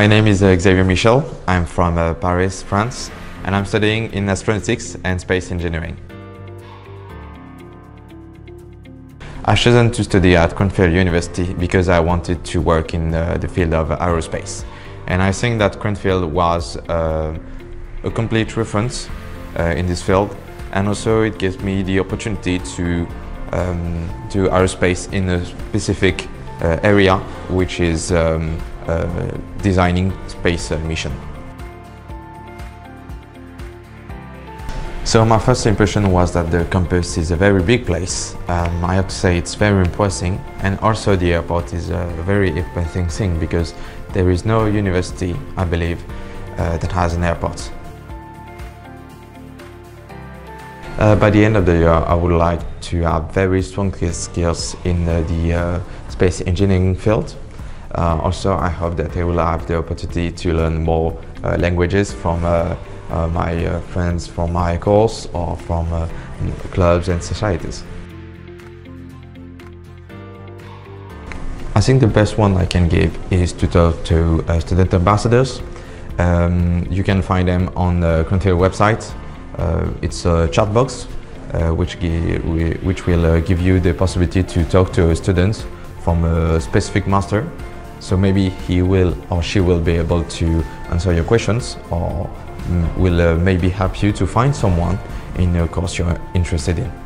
My name is uh, Xavier Michel. I'm from uh, Paris, France, and I'm studying in astronautics and space engineering. I've chosen to study at Cranfield University because I wanted to work in uh, the field of aerospace. And I think that Cranfield was uh, a complete reference uh, in this field and also it gives me the opportunity to um, do aerospace in a specific uh, area which is um, designing space uh, mission. So my first impression was that the campus is a very big place. Um, I have to say it's very impressive and also the airport is a very impressive thing because there is no university, I believe, uh, that has an airport. Uh, by the end of the year, I would like to have very strong skills in uh, the uh, space engineering field. Uh, also, I hope that I will have the opportunity to learn more uh, languages from uh, my friends from my course or from clubs and societies. I think the best one I can give is to talk to student ambassadors. Um, you can find them on the Cranfield website uh, it's a chat box uh, which, which will uh, give you the possibility to talk to a student from a specific master. So maybe he will or she will be able to answer your questions or mm, will maybe help you to find someone in a course you're interested in.